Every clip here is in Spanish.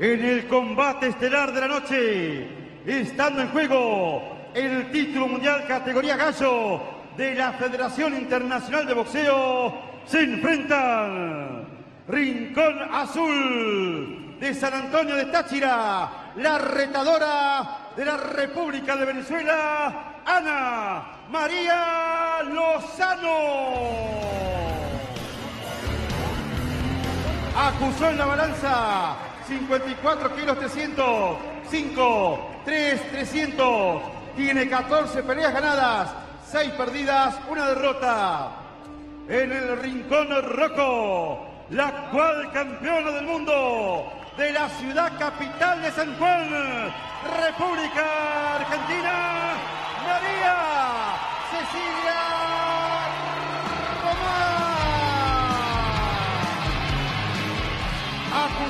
En el combate estelar de la noche, estando en juego el título mundial categoría gallo de la Federación Internacional de Boxeo, se enfrentan Rincón Azul de San Antonio de Táchira, la retadora de la República de Venezuela, Ana María Lozano. Acusó en la balanza 54 kilos 300, 5, 3, 300. Tiene 14 peleas ganadas, 6 perdidas, una derrota. En el rincón rojo, la actual campeona del mundo de la ciudad capital de San Juan, República Argentina, María Cecilia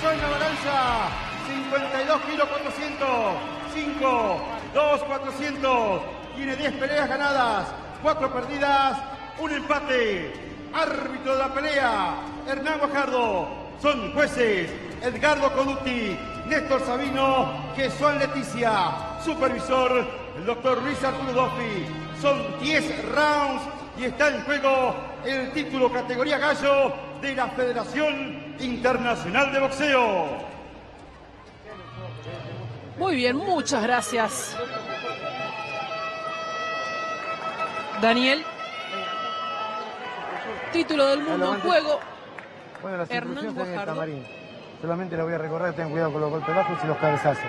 Acusó en la balanza 52 kilos 400, 5, 2 400. Tiene 10 peleas ganadas, 4 perdidas, un empate. Árbitro de la pelea, Hernán Guajardo. Son jueces Edgardo Coduti, Néstor Sabino, Jesús Leticia. Supervisor, el doctor Luis Arturo. Son 10 rounds y está en juego el título categoría gallo de la Federación Internacional de Boxeo. Muy bien, muchas gracias. Daniel. Título del mundo en juego. Bueno, las Hernán Guajardo. camarín. Solamente le voy a recordar, ten cuidado con los golpes bajos y los cabezazos.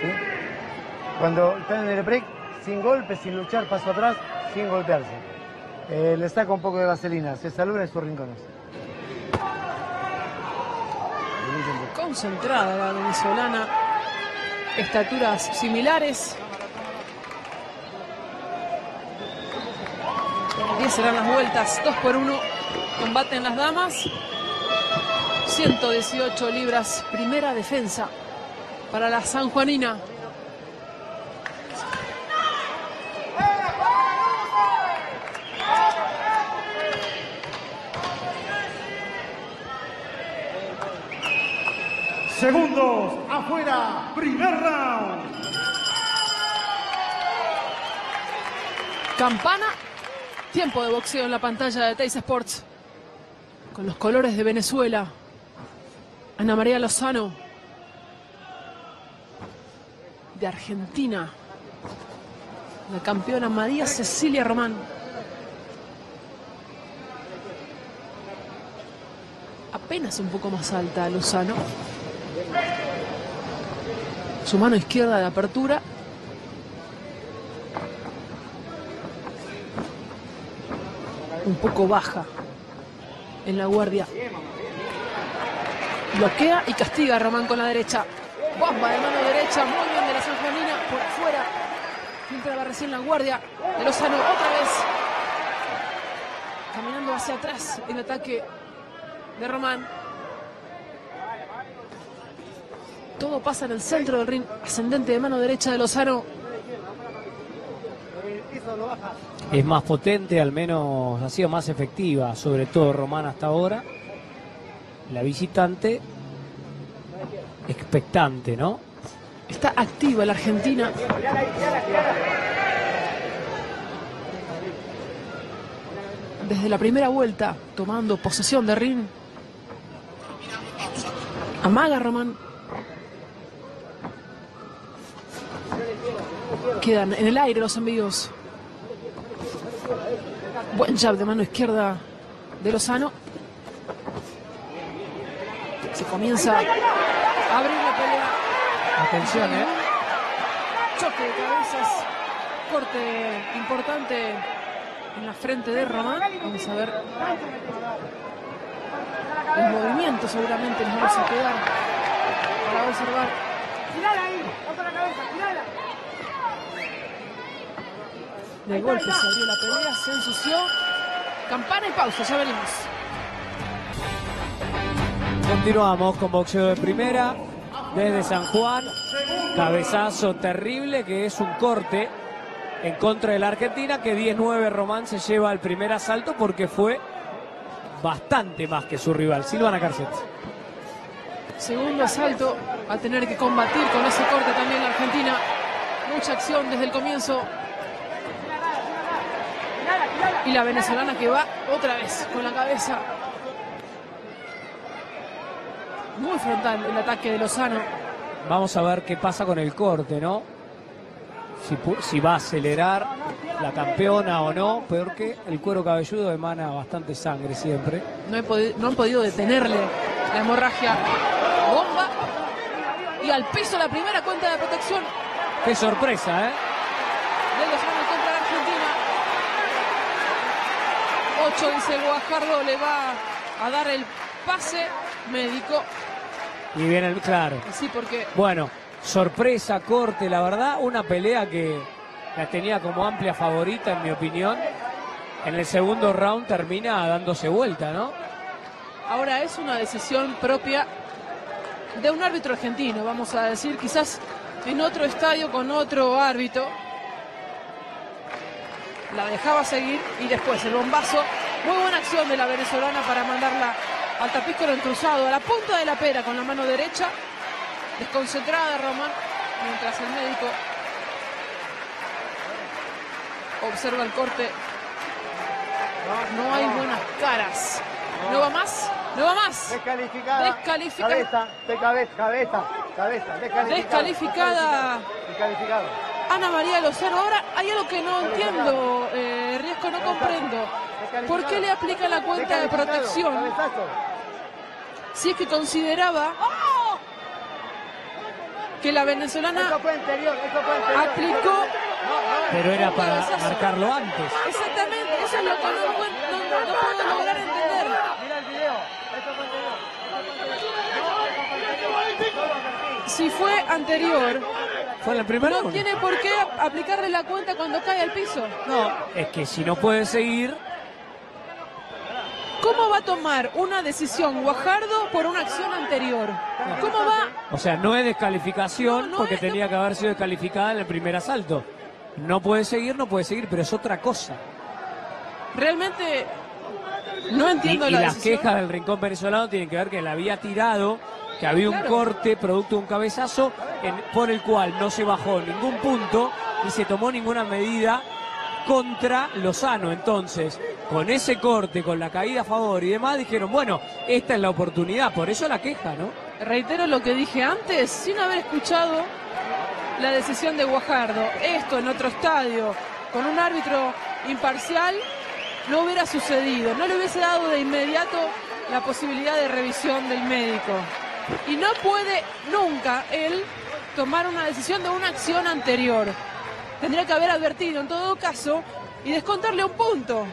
¿sí? Cuando están en el break, sin golpes, sin luchar, paso atrás, sin golpearse. Eh, le saca un poco de vaselina, se saluda en sus rincones. Concentrada la venezolana. Estaturas similares. 10 serán las vueltas, 2 por 1. Combaten las damas. 118 libras, primera defensa para la sanjuanina. Segundos afuera, primer round. Campana, tiempo de boxeo en la pantalla de Teis Sports. Con los colores de Venezuela. Ana María Lozano. De Argentina. La campeona María Cecilia Román. Apenas un poco más alta Lozano. Su mano izquierda de apertura. un poco baja en la guardia. Bloquea y castiga a Román con la derecha. Bomba de mano derecha, muy bien de la San Juanina, por afuera. Va recién la guardia de Lozano, otra vez. Caminando hacia atrás el ataque de Román. Todo pasa en el centro del ring, ascendente de mano derecha de Lozano. Es más potente, al menos ha sido más efectiva, sobre todo Román hasta ahora. La visitante expectante, ¿no? Está activa la Argentina. Desde la primera vuelta, tomando posesión de ring. Amaga Román. Quedan en el aire los envíos. Buen jab de mano izquierda de Lozano. Se comienza a abrir la pelea. Atención, ¿eh? Choque de cabezas. Corte importante en la frente de Román. Vamos a ver. El movimiento seguramente nos vamos a quedar para observar. De golpe se abrió la pelea, se ensució. Campana y pausa, ya venimos. Continuamos con boxeo de primera desde San Juan. Cabezazo terrible que es un corte en contra de la Argentina que 19 Román se lleva al primer asalto porque fue bastante más que su rival, Silvana Carcet. segundo asalto a tener que combatir con ese corte también la Argentina. Mucha acción desde el comienzo. Y la venezolana que va otra vez con la cabeza. Muy frontal el ataque de Lozano. Vamos a ver qué pasa con el corte, ¿no? Si, va a acelerar la campeona o no, porque el cuero cabelludo emana bastante sangre siempre. No, he podi- no han podido detenerle la hemorragia. Bomba. Y al piso la primera cuenta de protección Qué sorpresa, ¿eh? de Lozano contra la Argentina. 8 dice Guajardo, le va a dar el pase médico. Y viene el claro. Sí, porque Bueno, sorpresa, corte, la verdad, una pelea que la tenía como amplia favorita, en mi opinión. En el segundo round termina dándose vuelta, ¿no? ahora es una decisión propia de un árbitro argentino, vamos a decir, quizás en otro estadio con otro árbitro. La dejaba seguir y después el bombazo. Muy buena acción de la venezolana para mandarla al tapícoro cruzado, a la punta de la pera con la mano derecha. Desconcentrada Román, mientras el médico observa el corte. No hay buenas caras. ¿No va más? ¿No va más? Descalificada. Descalifica- Cabeza, de cabeza, cabeza, cabeza. Descalificada. Descalificada. Descalificada. Ana María Lozano. Ahora hay algo que no entiendo, eh, Riesco, no comprendo. ¿Por qué le aplica la cuenta de protección si es que consideraba que la venezolana aplicó Pero era para marcarlo antes. exactamente? Eso es lo que no, no- no puedo lograr entender. Mira el video. Eso fue anterior. Si fue anterior, ¿Fue en el primer no tiene por qué aplicarle la cuenta cuando cae al piso. No, es que si no puede seguir, ¿Cómo va a tomar una decisión Guajardo por una acción anterior? ¿Cómo va? o sea, no es descalificación No, no porque es- tenía que haber sido descalificada en el primer asalto. No puede seguir, no puede seguir, pero es otra cosa. Realmente no Y, entiendo y la las decisión. quejas del rincón venezolano tienen que ver que la había tirado, que había un corte producto de un cabezazo en- por el cual no se bajó ningún punto y se tomó ninguna medida contra Lozano. Entonces, con ese corte, con la caída a favor y demás, dijeron, bueno, esta es la oportunidad, por eso la queja, ¿no? Reitero lo que dije antes, sin haber escuchado la decisión de Guajardo. Esto en otro estadio, con un árbitro imparcial, no hubiera sucedido. No le hubiese dado de inmediato la posibilidad de revisión del médico. Y no puede nunca él tomar una decisión de una acción anterior. Tendría que haber advertido en todo caso y descontarle un punto.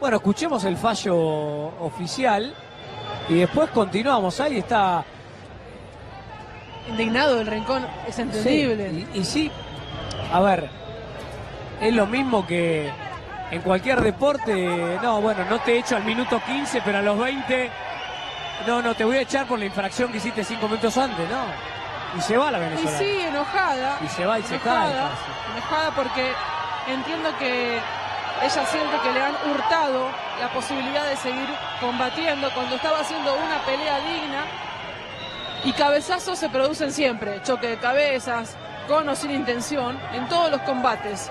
Bueno, escuchemos el fallo oficial y después continuamos. Ahí está Indignado el rincón, es entendible. Sí, y, y sí, a ver, es lo mismo que en cualquier deporte. No, bueno, no te echo al minuto 15, pero a los 20, no, no, te voy a echar por la infracción que hiciste cinco minutos antes, ¿no? Y se va la Y venezolana. sí, enojada. Y se va y se enojada, cae casi. Enojada porque entiendo que ella siente que le han hurtado la posibilidad de seguir combatiendo cuando estaba haciendo una pelea digna. Y cabezazos se producen siempre, choque de cabezas, con o sin intención, en todos los combates.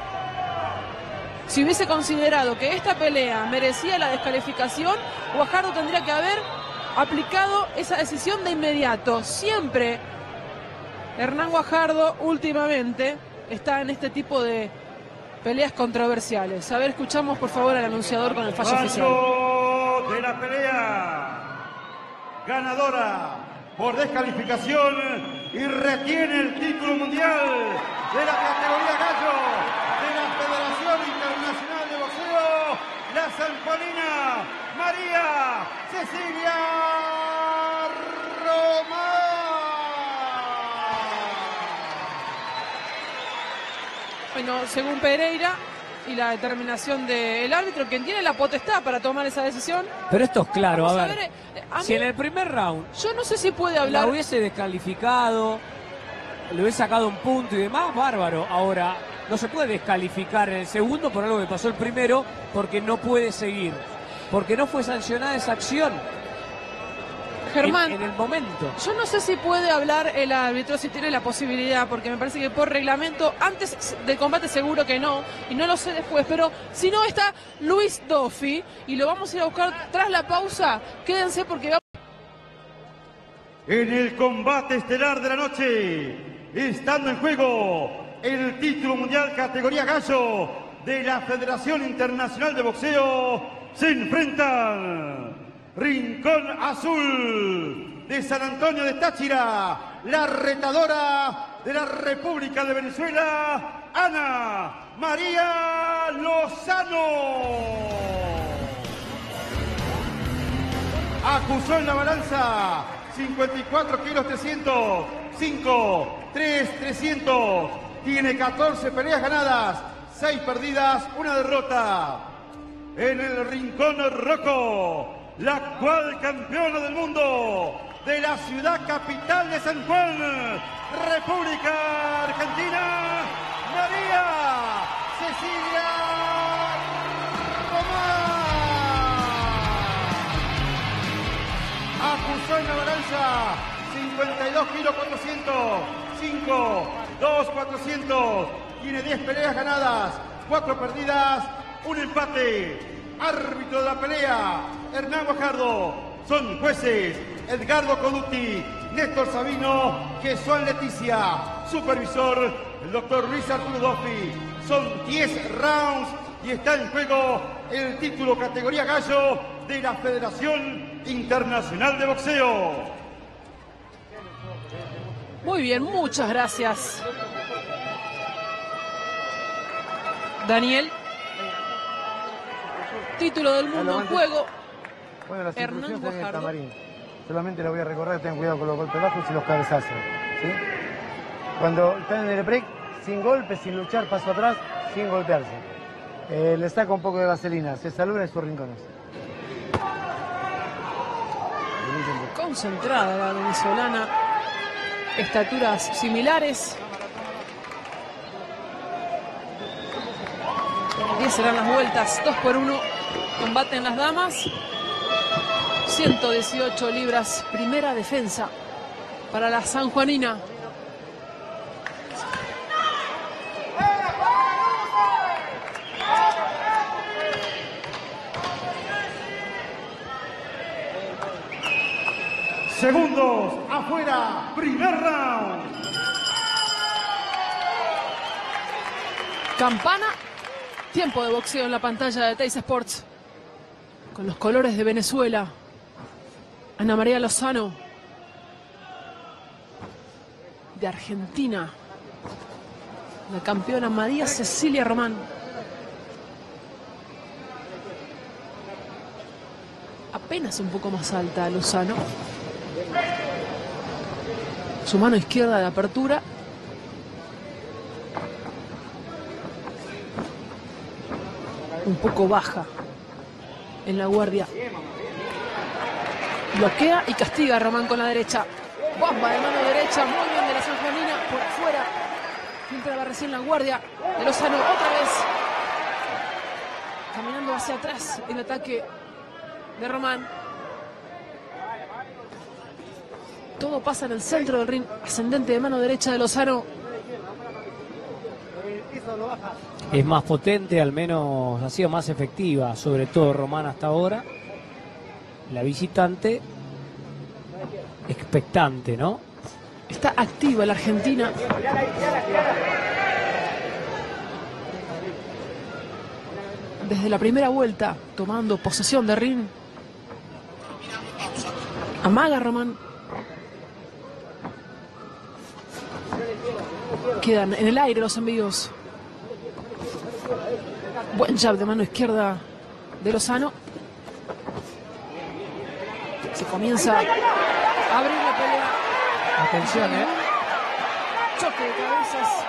Si hubiese considerado que esta pelea merecía la descalificación, Guajardo tendría que haber aplicado esa decisión de inmediato. Siempre Hernán Guajardo últimamente está en este tipo de peleas controversiales. A ver, escuchamos por favor al anunciador con el fallo oficial. De la pelea. Ganadora por descalificación y retiene el título mundial de la categoría gallo de la Federación Internacional de Boxeo, la sanjuanina María Cecilia Román. Bueno, según Pereira y la determinación del árbitro, quien tiene la potestad para tomar esa decisión. Pero esto es claro, Vamos a a ver. eh, Si en el primer round Yo no sé si puede la hablar. hubiese descalificado, le hubiese sacado un punto y demás, bárbaro. Ahora, no se puede descalificar en el segundo por algo que pasó el primero, porque no puede seguir. Porque no fue sancionada esa acción. Germán. en, en el momento. Yo no sé si puede hablar el árbitro, si tiene la posibilidad, porque me parece que por reglamento, antes del combate seguro que no, y no lo sé después, pero si no está Luis Doffi, y lo vamos a ir a buscar tras la pausa, quédense porque va... En el combate estelar de la noche, estando en juego el título mundial categoría gallo de la Federación Internacional de Boxeo, se enfrentan Rincón Azul de San Antonio de Táchira, la retadora de la República de Venezuela, Ana María Lozano. Acusó en la balanza 54 kilos 300, 5, 3, 300. Tiene 14 peleas ganadas, 6 perdidas, una derrota. En el rincón rojo, la actual campeona del mundo de la ciudad capital de San Juan, República Argentina, María Cecilia Román. acusó en la balanza 52 kilos 400, 5, 2, 400, tiene 10 peleas ganadas, 4 perdidas, un empate. Árbitro de la pelea, Hernán Guajardo. Son jueces Edgardo Coduti, Néstor Sabino, Jesuán Leticia. Supervisor, el doctor Luis Arturo Doffi. Son 10 rounds y está en juego el título categoría gallo de la Federación Internacional de Boxeo. Muy bien, muchas gracias. Daniel. Título del mundo en juego. Bueno, las Hernán instrucciones están en el Guajardo. camarín. Solamente le voy a recordar, tengan cuidado con los golpes bajos y los cabezazos. ¿sí? Cuando están en el break, sin golpes, sin luchar, paso atrás, sin golpearse. Eh, le saca un poco de vaselina, se saluda en sus rincones. Concentrada la venezolana. Estaturas similares. 10 serán las vueltas, 2 por 1. Combaten las damas. 118 libras, primera defensa para la sanjuanina. Segundos afuera, primer round. Campana, tiempo de boxeo en la pantalla de Teis Sports. Con los colores de Venezuela. Ana María Lozano. De Argentina. La campeona María Cecilia Román. Apenas un poco más alta Lozano. Su mano izquierda de apertura un poco baja en la guardia. Bloquea y castiga a Román con la derecha. Bomba de mano derecha, muy bien de la Sanjuanina, por afuera. Entraba recién la guardia de Lozano, otra vez. Caminando hacia atrás el ataque de Román. Todo pasa en el centro del ring, ascendente de mano derecha de Lozano. Es más potente, al menos ha sido más efectiva, sobre todo Román hasta ahora. La visitante expectante, ¿no? Está activa la Argentina. Desde la primera vuelta, tomando posesión de ring. Amaga Román. Quedan en el aire los envíos. Buen jab de mano izquierda de Lozano. Comienza a abrir la pelea. Atención, ¿eh? Choque de cabezas.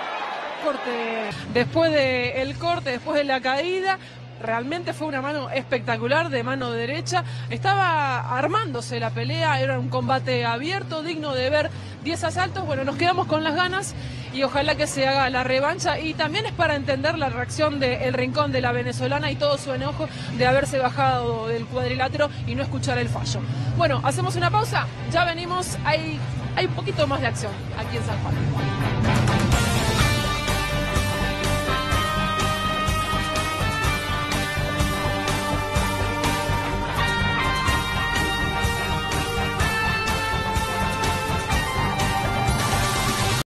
Corte. Después del corte, después de la caída, realmente fue una mano espectacular de mano derecha. Estaba armándose la pelea, era un combate abierto, digno de ver 10 asaltos, bueno, nos quedamos con las ganas y ojalá que se haga la revancha y también es para entender la reacción del rincón de la venezolana y todo su enojo de haberse bajado del cuadrilátero y no escuchar el fallo. Bueno, hacemos una pausa, ya venimos, hay, hay un poquito más de acción aquí en San Juan.